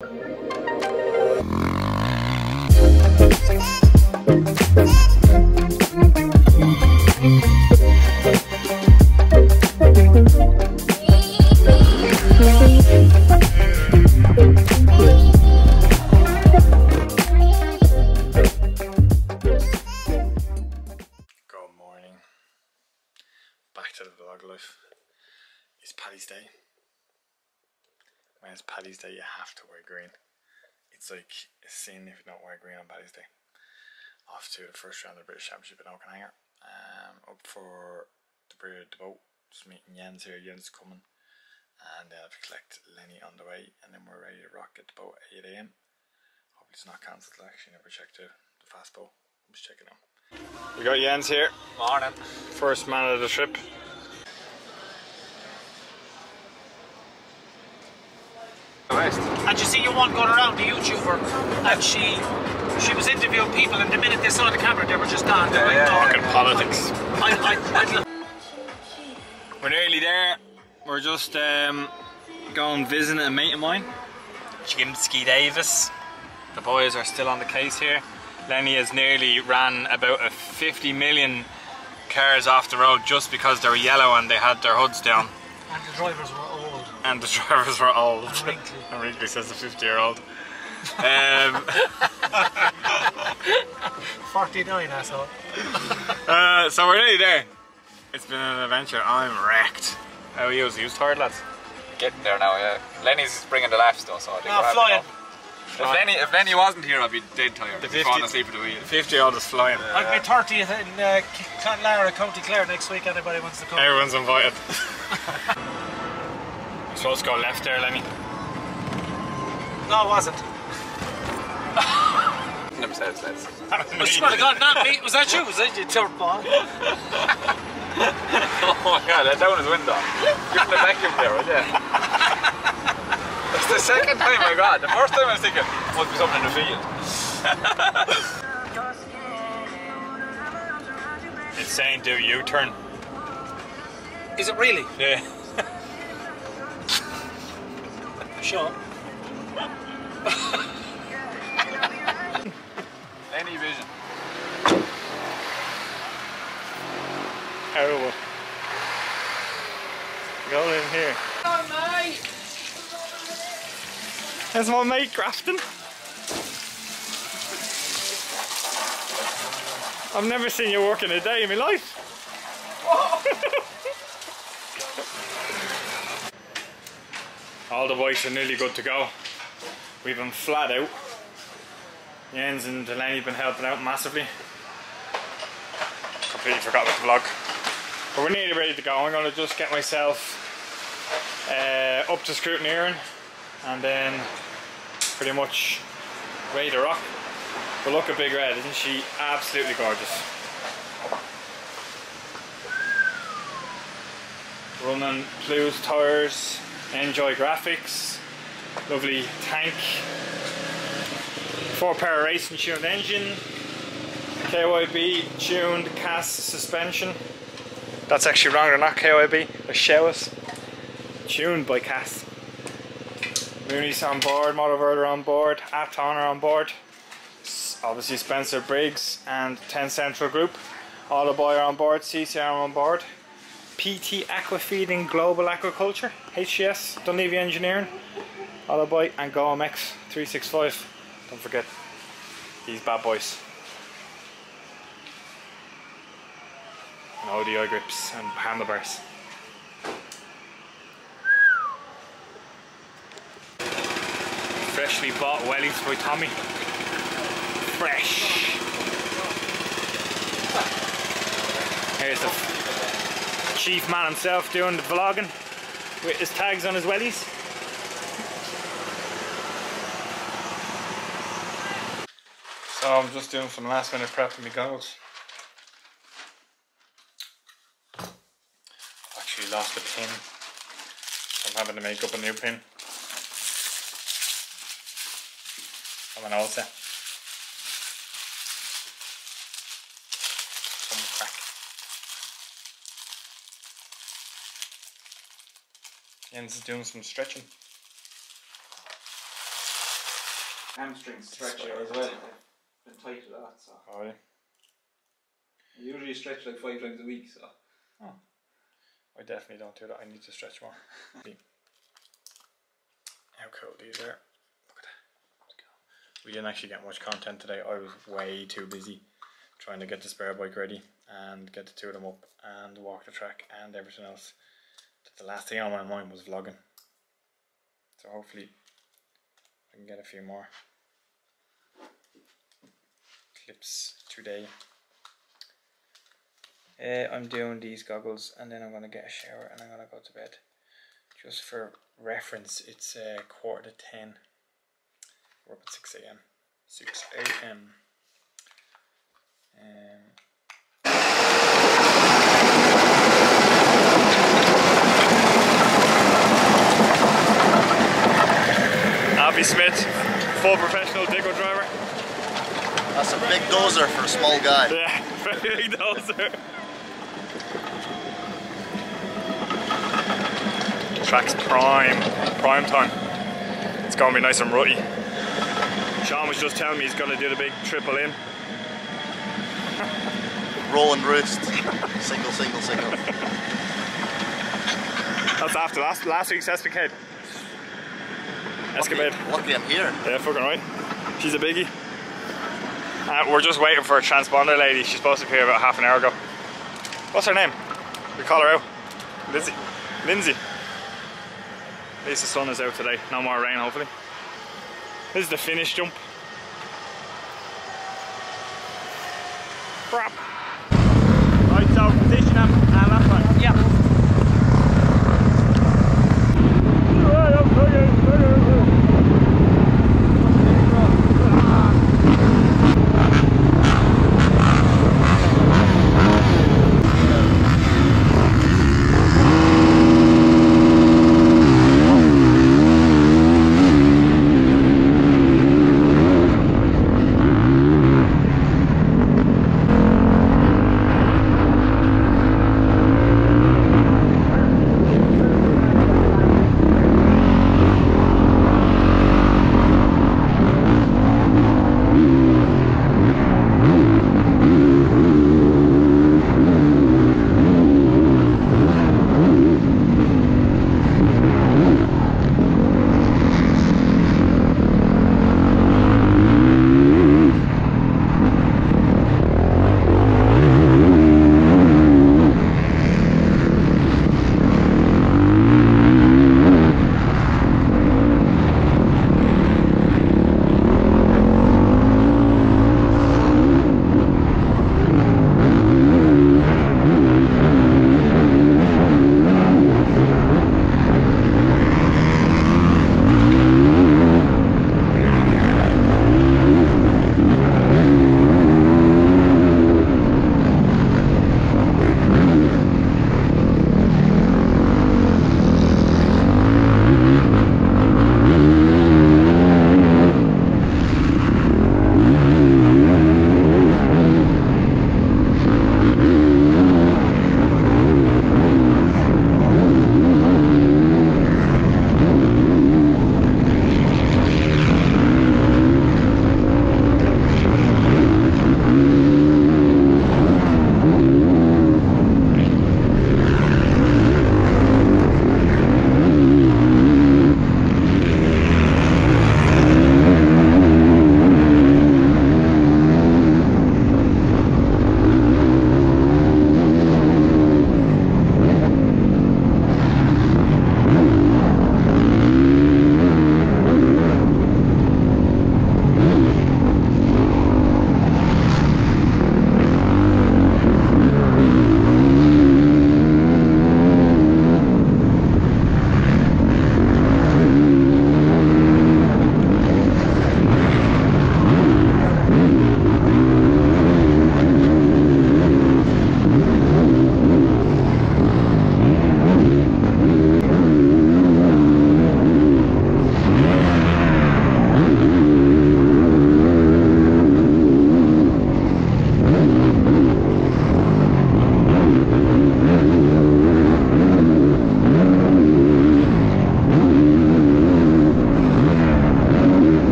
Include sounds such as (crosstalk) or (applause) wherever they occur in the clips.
Good Paddy's Day, you have to wear green. It's like a sin if you don't wear green on Paddy's Day. Off to the first round of the British Championship in Okanagan. Um, up for the Brit the boat. Just meeting Jens here. Jens coming. And then I have to collect Lenny on the way. And then we're ready to rock at the boat at 8am. Hopefully it's not cancelled. I actually never checked the, the fast boat. I'm just checking out. We got Jens here. Morning. First man of the trip. And you see your one going around, the YouTuber, and she she was interviewing people, and the minute they saw the camera, they were just gone. They're like, Talking oh, politics. I, I, I'd We're nearly there. We're just um, going visiting a mate of mine, Jimsky Davis. The boys are still on the case here. Lenny has nearly ran about a 50 million cars off the road just because they were yellow and they had their hoods down. and the drivers were old. And the (laughs) drivers were old. And wrinkly. and wrinkly says the 50 year old. Um, (laughs) 49, asshole. uh, so we're nearly there. It's been an adventure. I'm wrecked. How are you? Are you tired, lads? Getting there now, yeah. Lenny's bringing the laughs though, so I think No, we're flying. If Lenny, if Lenny wasn't here, I'd be dead tired. The I'd be falling 50 asleep at the wheel. 50 year old is flying. I've my 30th in uh, Clonlara, County Clare next week. Anybody wants to come? Everyone's invited. (laughs) You're supposed to go left there, Lenny. No, it wasn't. (laughs) Themselves, lads. I swear to God, not me. Was that you? Was that you, turd? (laughs) Oh my god, let down his window. Give him the vacuum there, right there. That's the second time I got it. The first time I was thinking, must be something in the field. It's saying do U-turn. Is it really? Yeah. Sure. Any vision. Terrible. Go in here. There's my mate Grafton. I've never seen you work in a day in my life. (laughs) All the bikes are nearly good to go. We've been flat out. Jens and Delaney have been helping out massively. Completely forgot about the vlog. But we're nearly ready to go. I'm going to just get myself uh, up to scrutineering and then pretty much ready to rock. But look at Big Red, isn't she absolutely gorgeous? Running Plews tyres, Enjoy graphics, lovely tank, four power racing tuned engine, KYB tuned cast suspension. That's actually wrong, they're not KYB, they're. Tuned by Cass. Mooney's on board, Motoverter on board, Aton are on board. Obviously Spencer Briggs and 10 Central Group. Autoboy are on board, CCR are on board. PT Aquafeeding Global Aquaculture, HCS, Dunleavy Engineering, Autoboy and GoMX 365. Don't forget these bad boys. And ODI grips and handlebars. Freshly bought wellies by Tommy. Fresh. Here's the chief man himself doing the vlogging with his tags on his wellies. So I'm just doing some last minute prep for my goggles. Actually lost a pin. I'm having to make up a new pin. I'm an old set. Some crack. Jens is doing some stretching. hamstring stretcher as well. Been tight to that, so Oh, yeah. I usually stretch like five times a week. So Oh. I definitely don't do that. I need to stretch more. (laughs) How cool these are. Look at that. We didn't actually get much content today. I was way too busy trying to get the spare bike ready and get the two of them up and walk the track and everything else. The last thing on my mind was vlogging. So hopefully I can get a few more clips today. Uh, I'm doing these goggles and then I'm gonna get a shower and I'm gonna go to bed. Just for reference, it's uh, quarter to ten. We're up at six a.m. Six a.m. Um, Avi Smith, full professional digger driver. That's a big dozer for a small guy. Yeah, very (laughs) big dozer. Track's prime, prime time. It's gonna be nice and rutty. Sean was just telling me he's gonna do the big triple in. (laughs) Roll and roost. Single, single, single. That's after last last week's Escapade. Escapade. Luckily I'm here. Yeah, fucking right. She's a biggie. Uh, we're just waiting for a transponder lady. She's supposed to be here about half an hour ago. What's her name? We call her out. Lindsay. Lindsay. At least the sun is out today. No more rain, hopefully. This is the finish jump. Crap.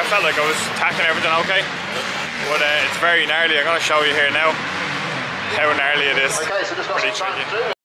I felt like I was tacking everything okay. But uh, it's very gnarly. I'm going to show you here now how gnarly it is. Okay, so just got Pretty tricky. time to do.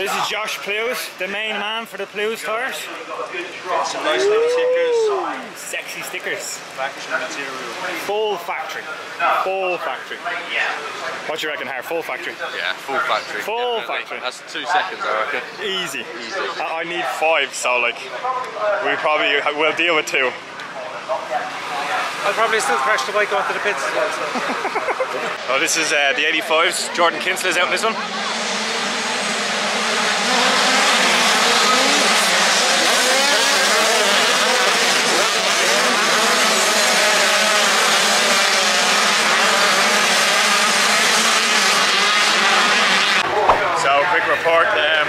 This is Josh Plews, the main man for the Plews tires. Some nice little stickers, Sexy stickers. factory material. Full factory. Full factory. What do you reckon, Harry? Full factory. Yeah, full factory. Full definitely. factory. That's two seconds, I reckon. Easy. I I need five, so like, we probably will deal with two. I'll probably still crash the bike onto the pits as well. So. (laughs) Oh, this is uh, the 85s. Jordan Kinsley's out in this one. So, quick report. Um,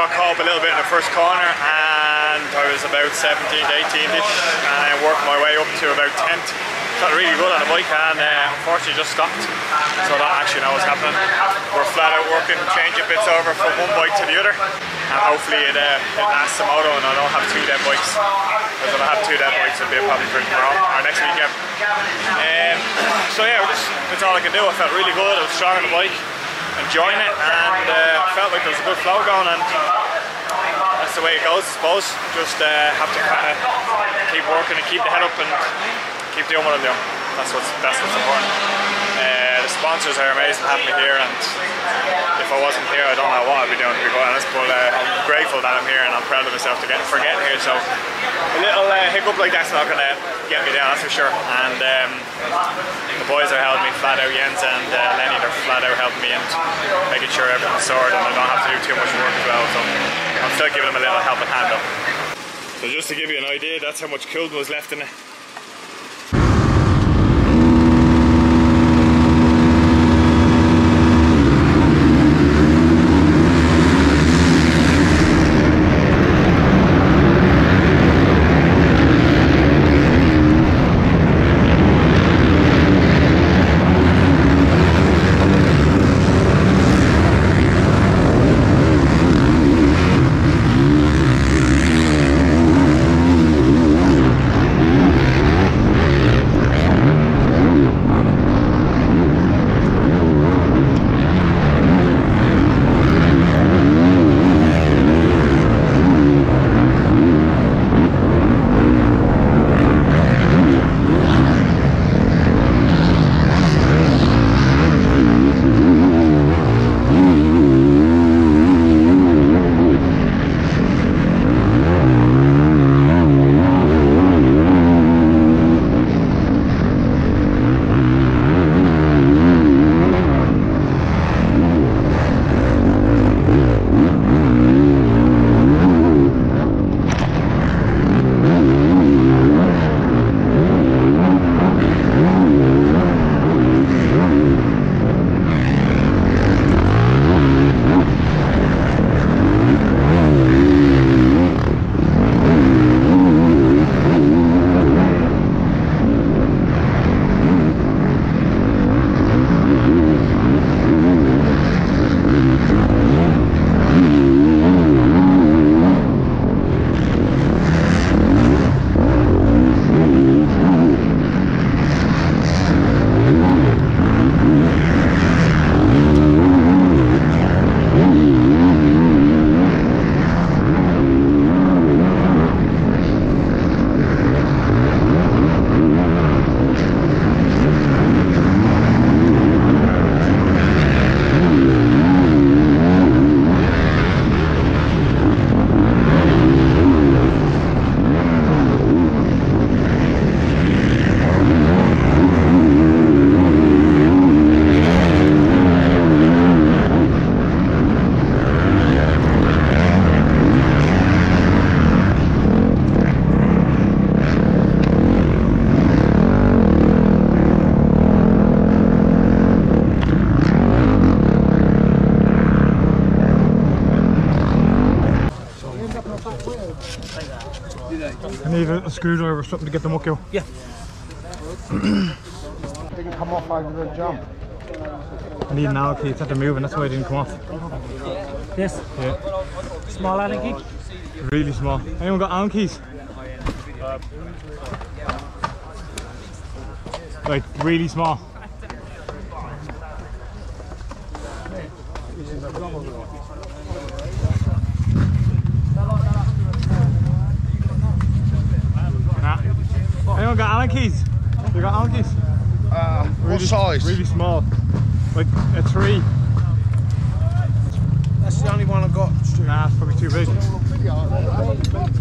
got caught up a little bit in the first corner and I was about 17th, 18th-ish and I worked my way up to about 10th. Felt really good on the bike and uh, unfortunately just stopped. So that actually know what's happening. We're flat out working, changing bits over from one bike to the other and hopefully it, uh, it lasts moto and I don't have two dead bikes. Because if I have two dead bikes it'll be a problem for tomorrow or next weekend. Um, so yeah, just, that's all I can do. I felt really good, I was strong on the bike enjoying it and uh, felt like there was a good flow going and that's the way it goes I suppose. Just uh, have to kind of keep working and keep the head up and keep doing what I'm doing. That's what's, that's what's important sponsors are amazing having me here and if I wasn't here I don't know what I'd be doing to be quite honest but uh, I'm grateful that I'm here and I'm proud of myself to get, for getting here so a little uh, hiccup like that's not going to get me down that's for sure and um, the boys are helping me flat out Jens and uh, Lenny they're flat out helping me and making sure everything's sorted and I don't have to do too much work as well so I'm still giving them a little helping hand up. So just to give you an idea that's how much coolant was left in it screwdriver or something to get the muck out. Yeah. (clears throat) Didn't come off over the jump. I need an key, it's had to move and that's why it didn't come off. This Yeah, small Allen key. really small. Anyone got Allen keys? Like, really small. Anyone got Allen keys? You got Allen keys? Uh, what Really- size? Really small. Like a tree. That's the only one I've got. Stu. Nah, it's probably too big.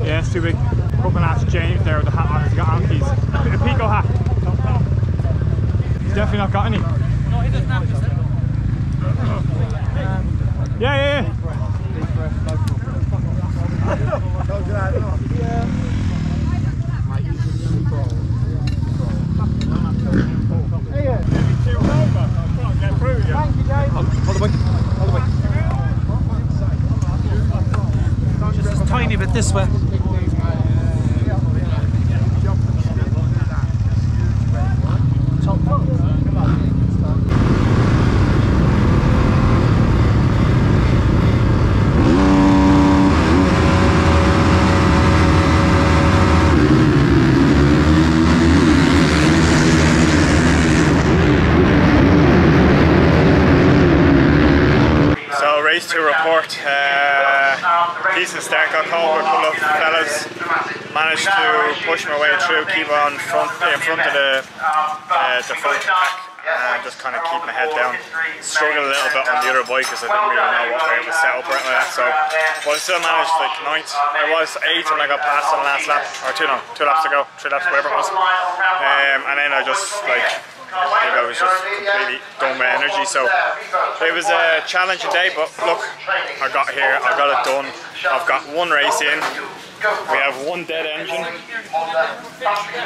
Yeah, it's too big. Hoping ask James there with the hat on. He's got Allen keys. A Pico hat. He's definitely not got any. No, he doesn't have this. Yeah, yeah, yeah. (laughs) Just a tiny bit this way. So race to report. Uh, decent start. Got caught with a couple of fellas. Managed to push my way through. Keep on front in front of the uh, the front pack. And just kind of keep my head down. Struggled a little bit on the other bike because I didn't really know what way it was set up or anything like that. So, but I still managed like ninth. I was eighth and I got past on the last lap, or two no, two laps to go, three laps, whatever it was. Um, and then I just like I think I was just completely done with energy. So it was a challenging day, but look, I got here, I got it done. I've got one race in. We have one dead engine.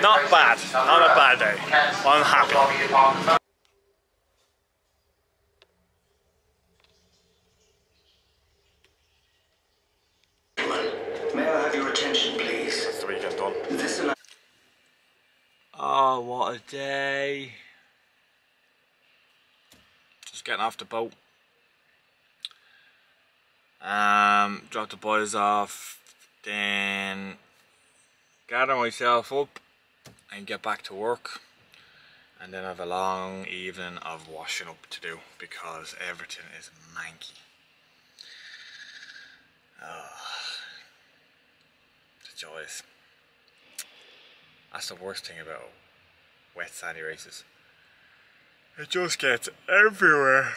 Not bad, not a bad day. I'm happy. May I have your attention, please? That's the weekend done. This is Oh, what a day. Getting off the boat. Um, drop the boys off, then gather myself up and get back to work. And then I have a long evening of washing up to do because everything is manky. Oh, the joys. That's the worst thing about wet sandy races. It just gets everywhere.